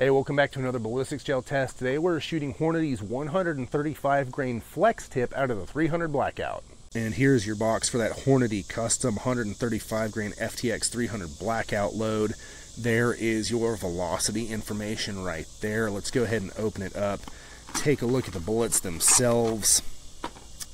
Hey, welcome back to another ballistics gel test. Today we're shooting Hornady's 135 grain flex tip out of the 300 blackout. And here's your box for that Hornady custom 135 grain FTX 300 blackout load. There is your velocity information right there. Let's go ahead and open it up. Take a look at the bullets themselves.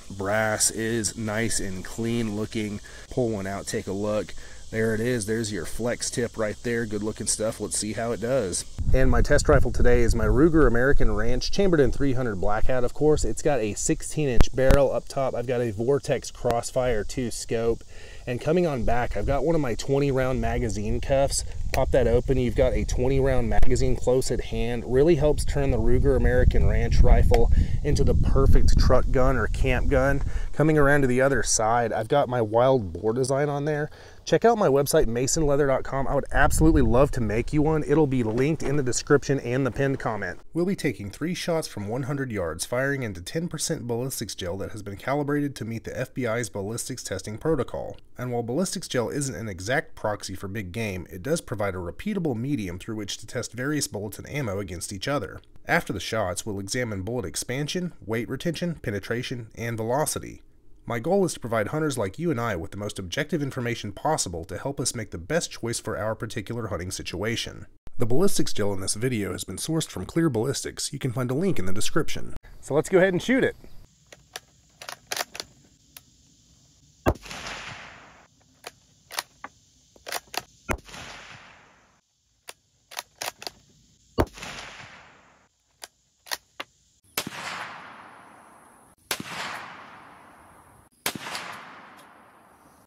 Brass is nice and clean looking. Pull one out, take a look. There it is. There's your flex tip right there. Good looking stuff. Let's see how it does. And my test rifle today is my Ruger American Ranch, chambered in 300 blackout, of course. It's got a 16 inch barrel up top. I've got a Vortex Crossfire 2 scope. And coming on back, I've got one of my 20 round magazine cuffs. Pop that open, you've got a 20 round magazine close at hand. Really helps turn the Ruger American Ranch rifle into the perfect truck gun or camp gun. Coming around to the other side, I've got my wild boar design on there check out my website, masonleather.com. I would absolutely love to make you one. It'll be linked in the description and the pinned comment. We'll be taking three shots from 100 yards, firing into 10% ballistics gel that has been calibrated to meet the FBI's ballistics testing protocol. And while ballistics gel isn't an exact proxy for big game, it does provide a repeatable medium through which to test various bullets and ammo against each other. After the shots, we'll examine bullet expansion, weight retention, penetration, and velocity. My goal is to provide hunters like you and I with the most objective information possible to help us make the best choice for our particular hunting situation. The ballistics gel in this video has been sourced from Clear Ballistics. You can find a link in the description. So let's go ahead and shoot it.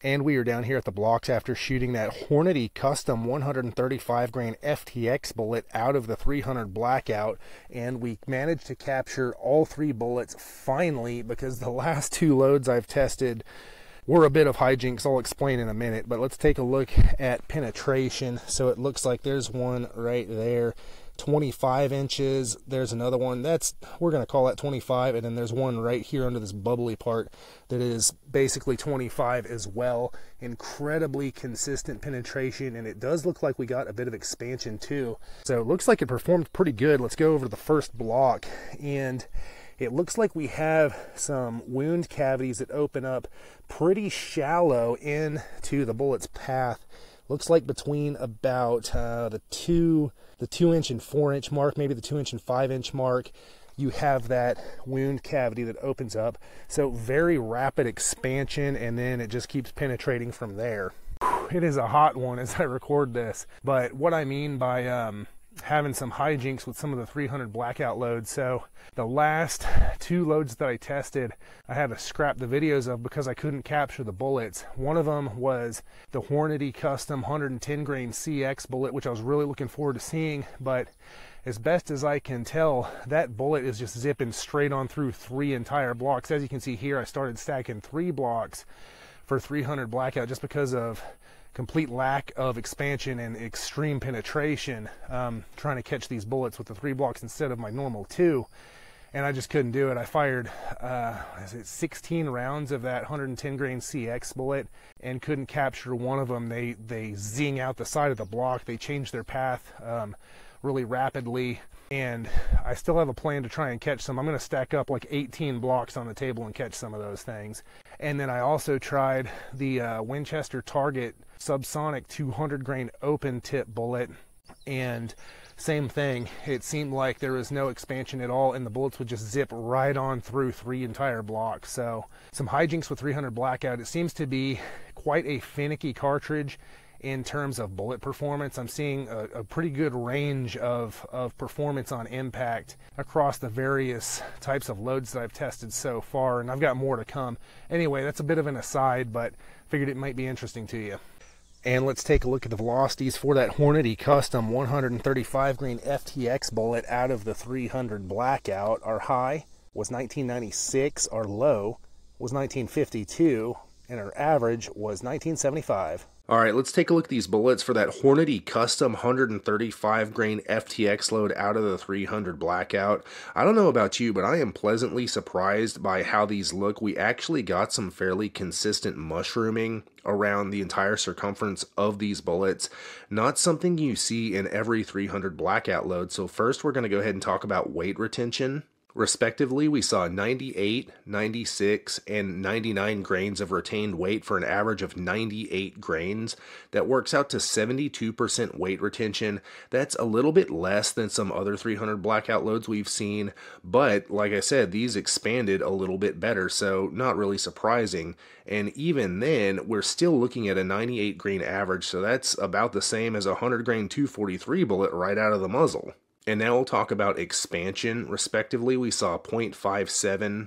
And we are down here at the blocks after shooting that Hornady custom 135 grain FTX bullet out of the 300 blackout. And we managed to capture all three bullets finally because the last two loads I've tested were a bit of hijinks. I'll explain in a minute, but let's take a look at penetration. So it looks like there's one right there. 25 inches. There's another one that's, we're going to call that 25. And then there's one right here under this bubbly part that is basically 25 as well. Incredibly consistent penetration. And it does look like we got a bit of expansion too. So it looks like it performed pretty good. Let's go over to the first block. And it looks like we have some wound cavities that open up pretty shallow into the bullet's path looks like between about uh, the two the two inch and four inch mark maybe the two inch and five inch mark you have that wound cavity that opens up. So very rapid expansion and then it just keeps penetrating from there. It is a hot one as i record this. But what i mean by um, having some hijinks with some of the 300 blackout loads. So the last two loads that I tested, I had to scrap the videos of because I couldn't capture the bullets. One of them was the Hornady Custom 110 grain CX bullet, which I was really looking forward to seeing, but as best as I can tell, that bullet is just zipping straight on through three entire blocks. As you can see here, I started stacking three blocks for 300 blackout just because of complete lack of expansion and extreme penetration um, trying to catch these bullets with the three blocks instead of my normal two and I just couldn't do it. I fired uh, it 16 rounds of that 110 grain CX bullet and couldn't capture one of them. They they zing out the side of the block. They change their path um, really rapidly, and I still have a plan to try and catch some. I'm going to stack up like 18 blocks on the table and catch some of those things. And then I also tried the uh, Winchester Target subsonic 200 grain open tip bullet. And same thing it seemed like there was no expansion at all and the bullets would just zip right on through three entire blocks. So some hijinks with 300 blackout. It seems to be quite a finicky cartridge in terms of bullet performance. I'm seeing a, a pretty good range of, of performance on impact across the various types of loads that i've tested so far and i've got more to come. Anyway that's a bit of an aside but figured it might be interesting to you and let's take a look at the velocities for that Hornady Custom 135 grain FTX bullet out of the 300 Blackout. Our high was 1996, our low was 1952, and our average was 1975. All right, let's take a look at these bullets for that Hornady Custom 135 grain FTX load out of the 300 Blackout. I don't know about you, but I am pleasantly surprised by how these look. We actually got some fairly consistent mushrooming around the entire circumference of these bullets. Not something you see in every 300 Blackout load. So first we're going to go ahead and talk about weight retention. Respectively, we saw 98, 96, and 99 grains of retained weight for an average of 98 grains. That works out to 72% weight retention. That's a little bit less than some other 300 blackout loads we've seen, but like I said, these expanded a little bit better, so not really surprising. And even then, we're still looking at a 98 grain average, so that's about the same as a 100 grain 243 bullet right out of the muzzle. And now we'll talk about expansion, respectively. We saw 0.57,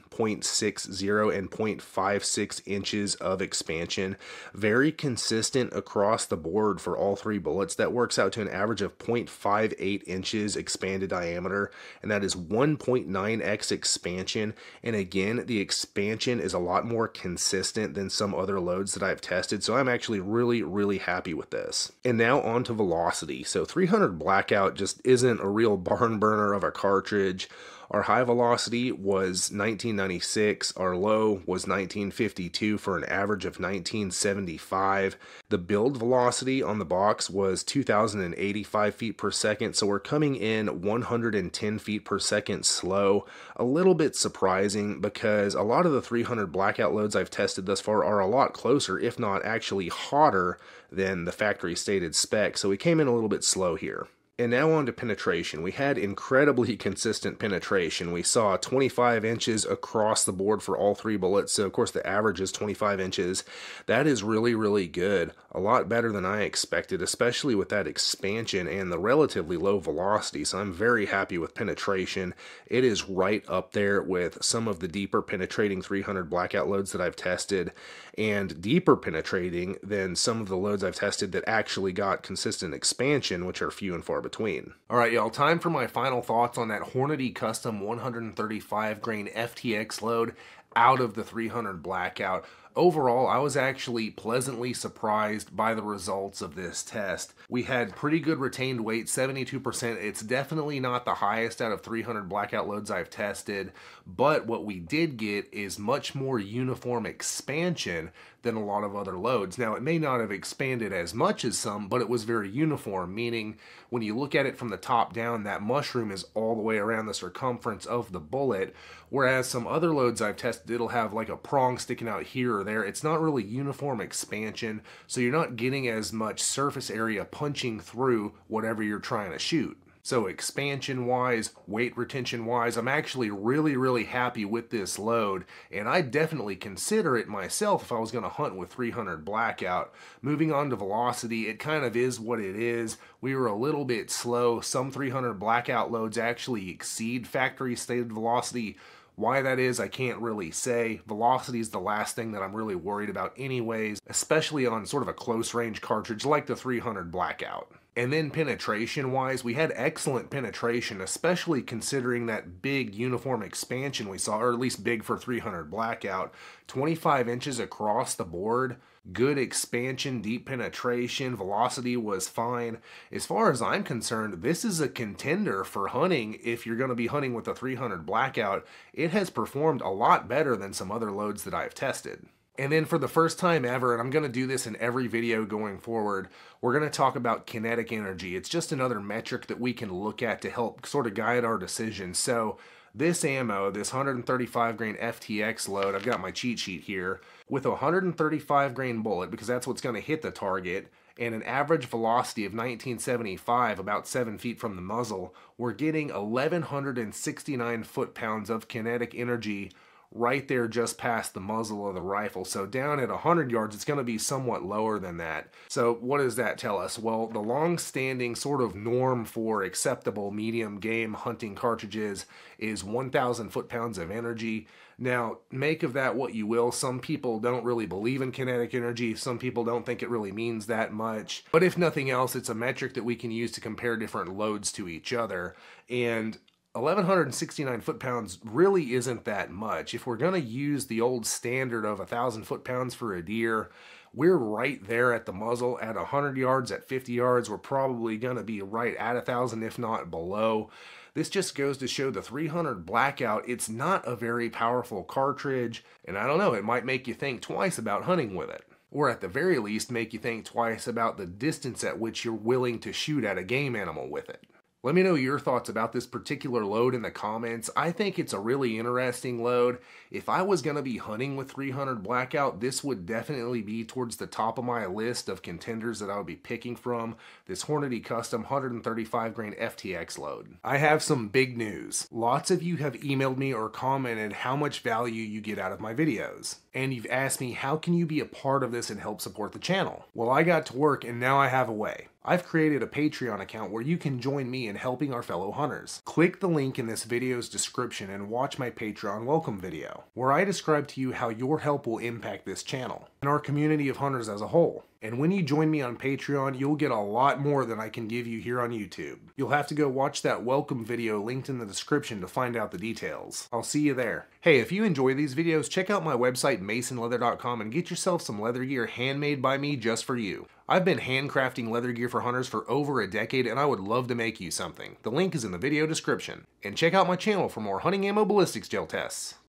0.60, and 0.56 inches of expansion. Very consistent across the board for all three bullets. That works out to an average of 0.58 inches expanded diameter, and that is 1.9x expansion. And again, the expansion is a lot more consistent than some other loads that I've tested, so I'm actually really, really happy with this. And now on to velocity. So 300 Blackout just isn't a real real barn burner of a cartridge. Our high velocity was 1996. Our low was 1952 for an average of 1975. The build velocity on the box was 2,085 feet per second, so we're coming in 110 feet per second slow. A little bit surprising because a lot of the 300 blackout loads I've tested thus far are a lot closer, if not actually hotter, than the factory stated spec, so we came in a little bit slow here. And now on to penetration. We had incredibly consistent penetration. We saw 25 inches across the board for all three bullets. So, of course, the average is 25 inches. That is really, really good. A lot better than I expected, especially with that expansion and the relatively low velocity. So, I'm very happy with penetration. It is right up there with some of the deeper penetrating 300 blackout loads that I've tested and deeper penetrating than some of the loads I've tested that actually got consistent expansion, which are few and far between. All right, y'all, time for my final thoughts on that Hornady Custom 135 grain FTX load out of the 300 Blackout. Overall, I was actually pleasantly surprised by the results of this test. We had pretty good retained weight, 72%. It's definitely not the highest out of 300 blackout loads I've tested, but what we did get is much more uniform expansion than a lot of other loads. Now, it may not have expanded as much as some, but it was very uniform, meaning when you look at it from the top down, that mushroom is all the way around the circumference of the bullet, whereas some other loads I've tested, it'll have like a prong sticking out here or there. It's not really uniform expansion, so you're not getting as much surface area punching through whatever you're trying to shoot. So expansion wise, weight retention wise, I'm actually really, really happy with this load, and I definitely consider it myself if I was going to hunt with 300 blackout. Moving on to velocity, it kind of is what it is. We were a little bit slow. Some 300 blackout loads actually exceed factory stated velocity. Why that is, I can't really say. Velocity is the last thing that I'm really worried about anyways, especially on sort of a close range cartridge like the 300 Blackout. And then penetration wise, we had excellent penetration, especially considering that big uniform expansion we saw, or at least big for 300 blackout. 25 inches across the board, good expansion, deep penetration, velocity was fine. As far as I'm concerned, this is a contender for hunting if you're going to be hunting with a 300 blackout. It has performed a lot better than some other loads that I've tested. And then for the first time ever, and I'm going to do this in every video going forward, we're going to talk about kinetic energy. It's just another metric that we can look at to help sort of guide our decision. So this ammo, this 135 grain FTX load, I've got my cheat sheet here, with a 135 grain bullet, because that's what's going to hit the target, and an average velocity of 1975, about 7 feet from the muzzle, we're getting 1,169 foot-pounds of kinetic energy right there just past the muzzle of the rifle. So down at 100 yards, it's going to be somewhat lower than that. So what does that tell us? Well, the long-standing sort of norm for acceptable medium game hunting cartridges is 1,000 foot-pounds of energy. Now, make of that what you will. Some people don't really believe in kinetic energy. Some people don't think it really means that much. But if nothing else, it's a metric that we can use to compare different loads to each other. And 1169 foot pounds really isn't that much. If we're going to use the old standard of 1000 foot pounds for a deer, we're right there at the muzzle at 100 yards, at 50 yards. We're probably going to be right at a 1,000, if not below. This just goes to show the 300 Blackout, it's not a very powerful cartridge, and I don't know, it might make you think twice about hunting with it. Or at the very least, make you think twice about the distance at which you're willing to shoot at a game animal with it. Let me know your thoughts about this particular load in the comments. I think it's a really interesting load. If I was going to be hunting with 300 Blackout, this would definitely be towards the top of my list of contenders that I would be picking from. This Hornady Custom 135 grain FTX load. I have some big news. Lots of you have emailed me or commented how much value you get out of my videos. And you've asked me how can you be a part of this and help support the channel? Well, I got to work and now I have a way. I've created a Patreon account where you can join me in helping our fellow hunters. Click the link in this video's description and watch my Patreon welcome video, where I describe to you how your help will impact this channel and our community of hunters as a whole. And when you join me on Patreon, you'll get a lot more than I can give you here on YouTube. You'll have to go watch that welcome video linked in the description to find out the details. I'll see you there. Hey, if you enjoy these videos, check out my website masonleather.com and get yourself some leather gear handmade by me just for you. I've been handcrafting leather gear for hunters for over a decade and I would love to make you something. The link is in the video description. And check out my channel for more hunting ammo ballistics gel tests.